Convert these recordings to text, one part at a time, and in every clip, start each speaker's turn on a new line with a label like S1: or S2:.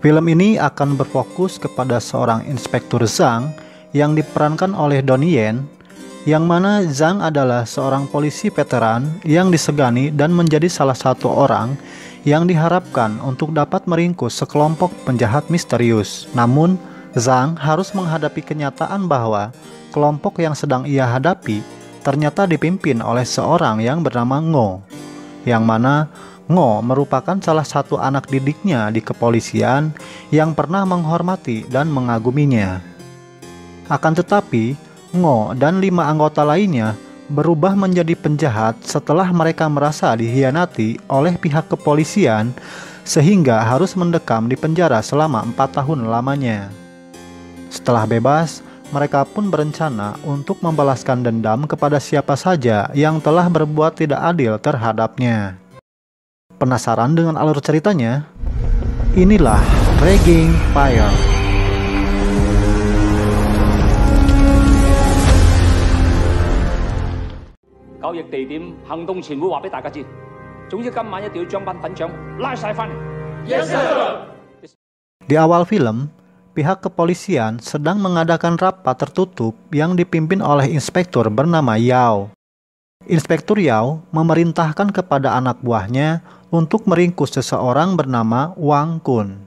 S1: Film ini akan berfokus kepada seorang inspektur Zhang yang diperankan oleh Donnie Yen, yang mana Zhang adalah seorang polisi veteran yang disegani dan menjadi salah satu orang yang diharapkan untuk dapat meringkus sekelompok penjahat misterius. Namun, Zhang harus menghadapi kenyataan bahwa kelompok yang sedang ia hadapi ternyata dipimpin oleh seorang yang bernama Ngo, yang mana Ngo merupakan salah satu anak didiknya di kepolisian yang pernah menghormati dan mengaguminya. Akan tetapi, Ngo dan lima anggota lainnya berubah menjadi penjahat setelah mereka merasa dihianati oleh pihak kepolisian sehingga harus mendekam di penjara selama empat tahun lamanya. Setelah bebas, mereka pun berencana untuk membalaskan dendam kepada siapa saja yang telah berbuat tidak adil terhadapnya. Penasaran dengan alur ceritanya? Inilah Regging Fire. Di awal film, pihak kepolisian sedang mengadakan rapat tertutup yang dipimpin oleh inspektur bernama Yao. Inspektur Yao memerintahkan kepada anak buahnya untuk meringkus seseorang bernama Wang Kun.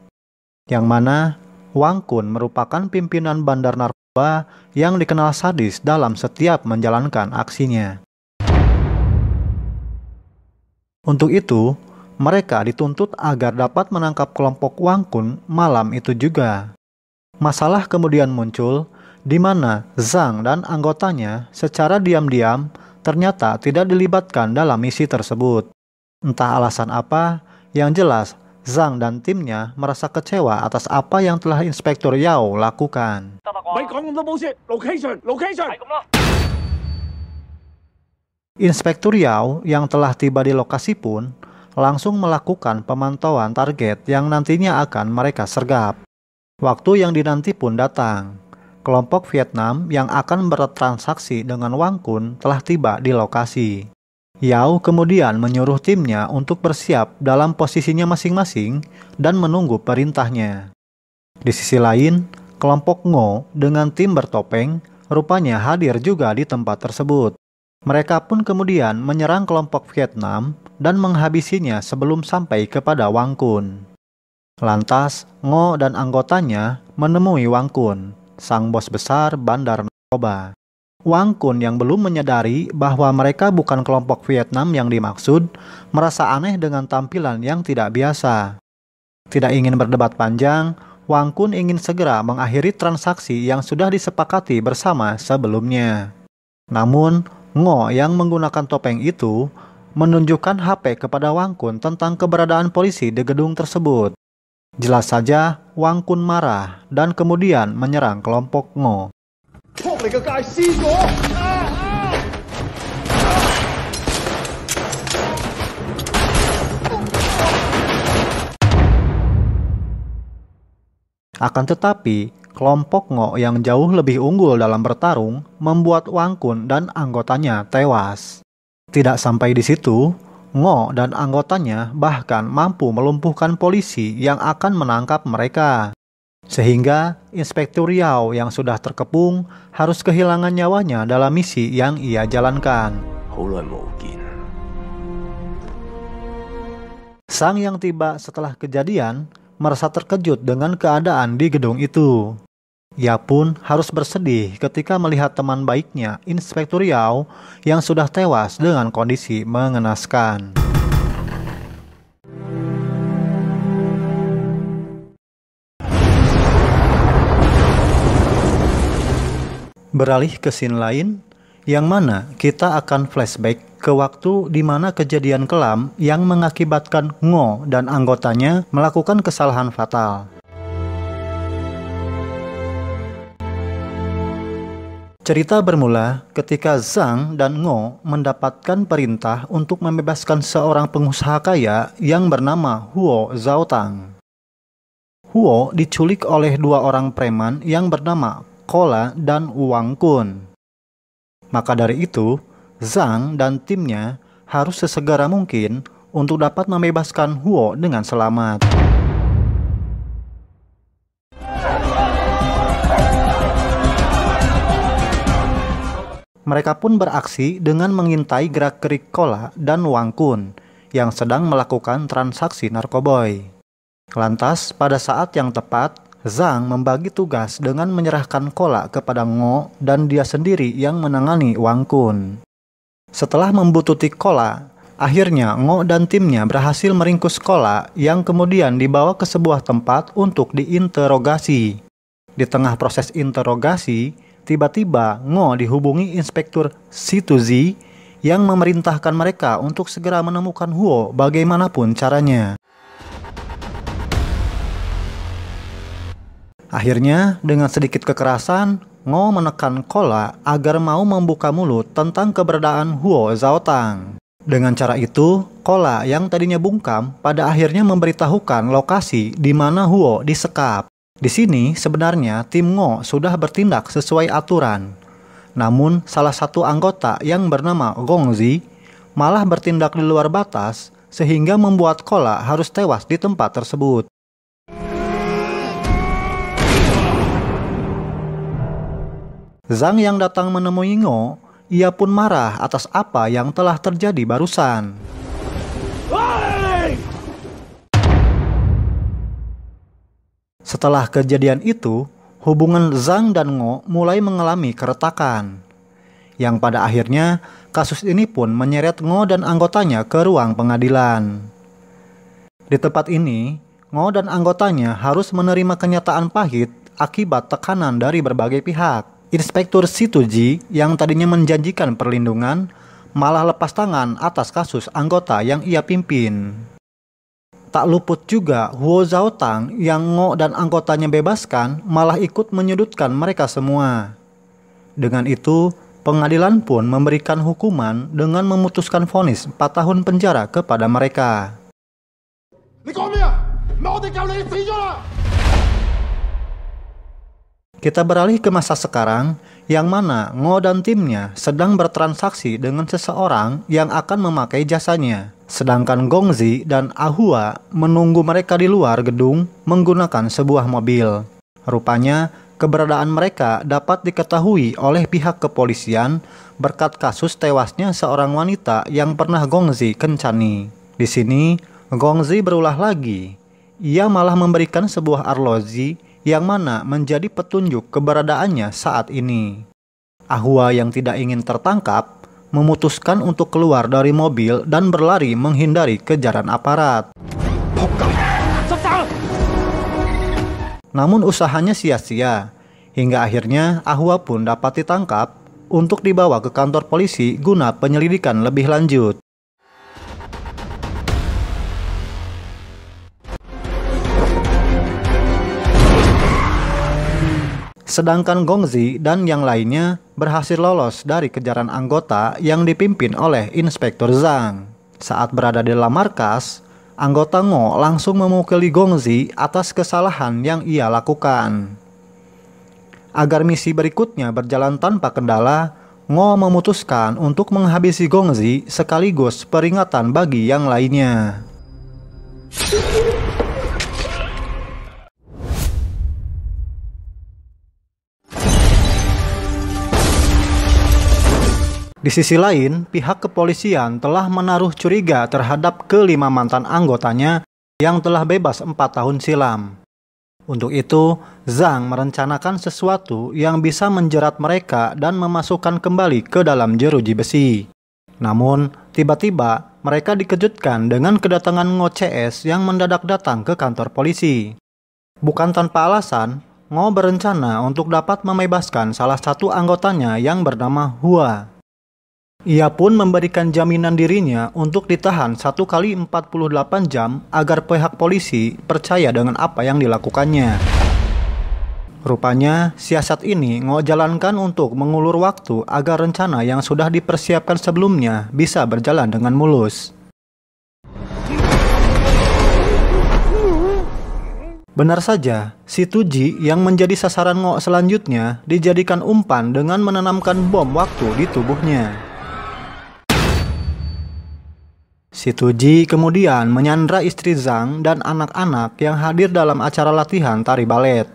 S1: Yang mana Wang Kun merupakan pimpinan bandar narkoba yang dikenal sadis dalam setiap menjalankan aksinya. Untuk itu, mereka dituntut agar dapat menangkap kelompok Wang Kun malam itu juga. Masalah kemudian muncul di mana Zhang dan anggotanya secara diam-diam ternyata tidak dilibatkan dalam misi tersebut. Entah alasan apa, yang jelas Zhang dan timnya merasa kecewa atas apa yang telah Inspektur Yao lakukan. Inspektur Yao yang telah tiba di lokasi pun langsung melakukan pemantauan target yang nantinya akan mereka sergap. Waktu yang dinanti pun datang. Kelompok Vietnam yang akan bertransaksi dengan Wang Kun telah tiba di lokasi. Yao kemudian menyuruh timnya untuk bersiap dalam posisinya masing-masing dan menunggu perintahnya. Di sisi lain, kelompok Ngo dengan tim bertopeng rupanya hadir juga di tempat tersebut. Mereka pun kemudian menyerang kelompok Vietnam dan menghabisinya sebelum sampai kepada Wang Kun. Lantas, Ngo dan anggotanya menemui Wang Kun, sang bos besar bandar narkoba. Wang Kun yang belum menyadari bahwa mereka bukan kelompok Vietnam yang dimaksud, merasa aneh dengan tampilan yang tidak biasa. Tidak ingin berdebat panjang, Wang Kun ingin segera mengakhiri transaksi yang sudah disepakati bersama sebelumnya. Namun, Ngo yang menggunakan topeng itu menunjukkan HP kepada Wang Kun tentang keberadaan polisi di gedung tersebut. Jelas saja, Wang Kun marah dan kemudian menyerang kelompok Ngo. Akan tetapi, kelompok Ngo yang jauh lebih unggul dalam bertarung membuat Wang Kun dan anggotanya tewas. Tidak sampai di situ, Ngo dan anggotanya bahkan mampu melumpuhkan polisi yang akan menangkap mereka. Sehingga Inspektur Yao yang sudah terkepung harus kehilangan nyawanya dalam misi yang ia jalankan. Sang yang tiba setelah kejadian merasa terkejut dengan keadaan di gedung itu. Ia pun harus bersedih ketika melihat teman baiknya, Inspektur Yao, yang sudah tewas dengan kondisi mengenaskan. Beralih ke scene lain, yang mana kita akan flashback ke waktu di mana kejadian kelam yang mengakibatkan Ngo dan anggotanya melakukan kesalahan fatal. Cerita bermula ketika Zhang dan Ngo mendapatkan perintah untuk membebaskan seorang pengusaha kaya yang bernama Huo Zhaotang. Huo diculik oleh dua orang preman yang bernama Kola dan Wang Kun. Maka dari itu, Zhang dan timnya harus sesegera mungkin untuk dapat membebaskan Huo dengan selamat. Mereka pun beraksi dengan mengintai gerak-gerik Kola dan Wang Kun yang sedang melakukan transaksi narkoboy. Lantas, pada saat yang tepat, Zhang membagi tugas dengan menyerahkan Kola kepada Ngo dan dia sendiri yang menangani Wang Kun. Setelah membututi Kola, akhirnya Ngo dan timnya berhasil meringkus Kola yang kemudian dibawa ke sebuah tempat untuk diinterogasi. Di tengah proses interogasi, tiba-tiba Ngo dihubungi Inspektur Situzi yang memerintahkan mereka untuk segera menemukan Huo bagaimanapun caranya. Akhirnya, dengan sedikit kekerasan, Ngo menekan Kola agar mau membuka mulut tentang keberadaan Huo Zaotang. Dengan cara itu, Kola yang tadinya bungkam pada akhirnya memberitahukan lokasi di mana Huo disekap. Di sini sebenarnya tim Ngo sudah bertindak sesuai aturan. Namun salah satu anggota yang bernama Gongzi malah bertindak di luar batas sehingga membuat Kola harus tewas di tempat tersebut. Zhang yang datang menemui Ngo, ia pun marah atas apa yang telah terjadi barusan. Setelah kejadian itu, hubungan Zhang dan Ngo mulai mengalami keretakan. Yang pada akhirnya, kasus ini pun menyeret Ngo dan anggotanya ke ruang pengadilan. Di tempat ini, Ngo dan anggotanya harus menerima kenyataan pahit akibat tekanan dari berbagai pihak. Inspektur Situji yang tadinya menjanjikan perlindungan malah lepas tangan atas kasus anggota yang ia pimpin. Tak luput juga Huo Tang yang Ngo dan anggotanya bebaskan malah ikut menyudutkan mereka semua. Dengan itu, pengadilan pun memberikan hukuman dengan memutuskan vonis 4 tahun penjara kepada mereka. Kita beralih ke masa sekarang, yang mana Ngo dan timnya sedang bertransaksi dengan seseorang yang akan memakai jasanya. Sedangkan Gongzi dan Ahua menunggu mereka di luar gedung menggunakan sebuah mobil. Rupanya, keberadaan mereka dapat diketahui oleh pihak kepolisian berkat kasus tewasnya seorang wanita yang pernah Gongzi kencani. Di sini, Gongzi berulah lagi. Ia malah memberikan sebuah arloji yang mana menjadi petunjuk keberadaannya saat ini. Ahua yang tidak ingin tertangkap memutuskan untuk keluar dari mobil dan berlari menghindari kejaran aparat. Namun usahanya sia-sia, hingga akhirnya Ahua pun dapat ditangkap untuk dibawa ke kantor polisi guna penyelidikan lebih lanjut. Sedangkan Gongzi dan yang lainnya berhasil lolos dari kejaran anggota yang dipimpin oleh Inspektur Zhang. Saat berada di dalam markas, anggota Ngo langsung memukuli Gongzi atas kesalahan yang ia lakukan. Agar misi berikutnya berjalan tanpa kendala, Ngo memutuskan untuk menghabisi Gongzi sekaligus peringatan bagi yang lainnya. Di sisi lain, pihak kepolisian telah menaruh curiga terhadap kelima mantan anggotanya yang telah bebas empat tahun silam. Untuk itu, Zhang merencanakan sesuatu yang bisa menjerat mereka dan memasukkan kembali ke dalam jeruji besi. Namun, tiba-tiba mereka dikejutkan dengan kedatangan Ngo CS yang mendadak datang ke kantor polisi. Bukan tanpa alasan, Ngo berencana untuk dapat membebaskan salah satu anggotanya yang bernama Hua. Ia pun memberikan jaminan dirinya untuk ditahan satu kali 48 jam agar pihak polisi percaya dengan apa yang dilakukannya. Rupanya, siasat ini Ngo jalankan untuk mengulur waktu agar rencana yang sudah dipersiapkan sebelumnya bisa berjalan dengan mulus. Benar saja, si Tuji yang menjadi sasaran Ngo selanjutnya dijadikan umpan dengan menanamkan bom waktu di tubuhnya. Situji kemudian menyandra istri Zhang dan anak-anak yang hadir dalam acara latihan tari balet.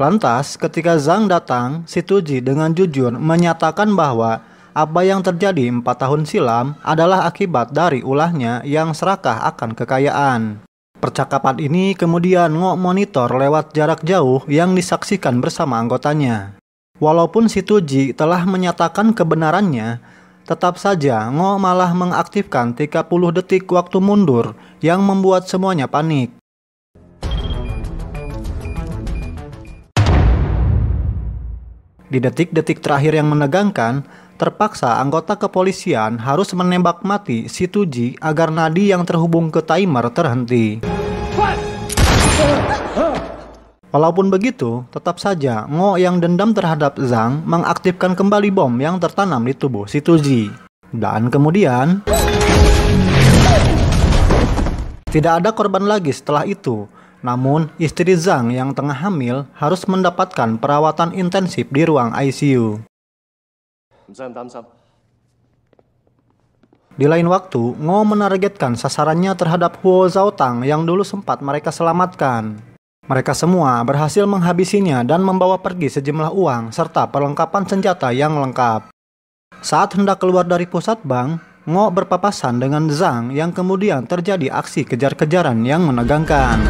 S1: Lantas, ketika Zhang datang, Situji dengan jujur menyatakan bahwa apa yang terjadi empat tahun silam adalah akibat dari ulahnya yang serakah akan kekayaan. Percakapan ini kemudian Ngo monitor lewat jarak jauh yang disaksikan bersama anggotanya. Walaupun Situji telah menyatakan kebenarannya, tetap saja Ngo malah mengaktifkan 30 detik waktu mundur yang membuat semuanya panik. Di detik-detik terakhir yang menegangkan, terpaksa anggota kepolisian harus menembak mati si Tuji agar nadi yang terhubung ke timer terhenti. Walaupun begitu, tetap saja Ngo yang dendam terhadap Zhang mengaktifkan kembali bom yang tertanam di tubuh si Tuji. Dan kemudian... Tidak ada korban lagi setelah itu, namun, istri Zhang yang tengah hamil harus mendapatkan perawatan intensif di ruang ICU. Di lain waktu, Ngo menargetkan sasarannya terhadap Huo Zhaotang yang dulu sempat mereka selamatkan. Mereka semua berhasil menghabisinya dan membawa pergi sejumlah uang serta perlengkapan senjata yang lengkap. Saat hendak keluar dari pusat bank, Ngo berpapasan dengan Zhang yang kemudian terjadi aksi kejar-kejaran yang menegangkan.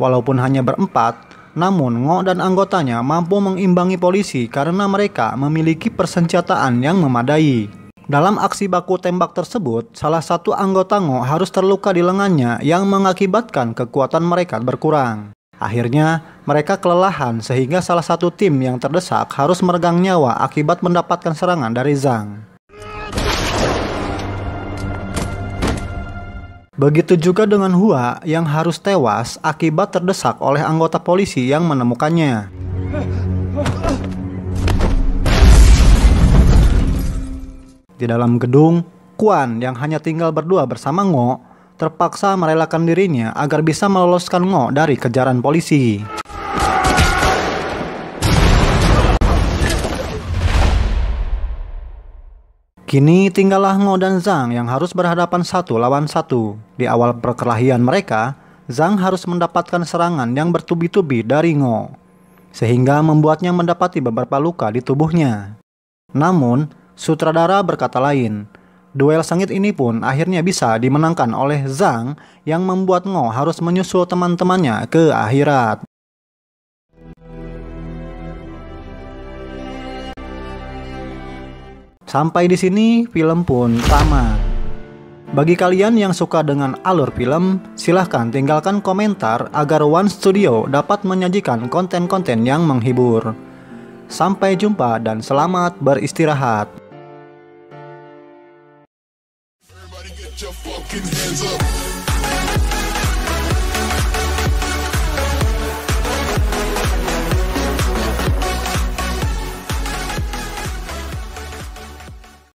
S1: Walaupun hanya berempat, namun Ngo dan anggotanya mampu mengimbangi polisi karena mereka memiliki persenjataan yang memadai. Dalam aksi baku tembak tersebut, salah satu anggota Ngo harus terluka di lengannya yang mengakibatkan kekuatan mereka berkurang. Akhirnya, mereka kelelahan sehingga salah satu tim yang terdesak harus meregang nyawa akibat mendapatkan serangan dari Zhang. Begitu juga dengan Hua yang harus tewas akibat terdesak oleh anggota polisi yang menemukannya. Di dalam gedung, Kuan yang hanya tinggal berdua bersama Ngo terpaksa merelakan dirinya agar bisa meloloskan Ngo dari kejaran polisi. Kini tinggallah Ngo dan Zhang yang harus berhadapan satu lawan satu. Di awal perkelahian mereka, Zhang harus mendapatkan serangan yang bertubi-tubi dari Ngo, sehingga membuatnya mendapati beberapa luka di tubuhnya. Namun, Sutradara berkata lain, duel sengit ini pun akhirnya bisa dimenangkan oleh Zhang yang membuat Ngo harus menyusul teman-temannya ke akhirat. Sampai di sini film pun tamat. Bagi kalian yang suka dengan alur film, silahkan tinggalkan komentar agar One Studio dapat menyajikan konten-konten yang menghibur. Sampai jumpa dan selamat beristirahat.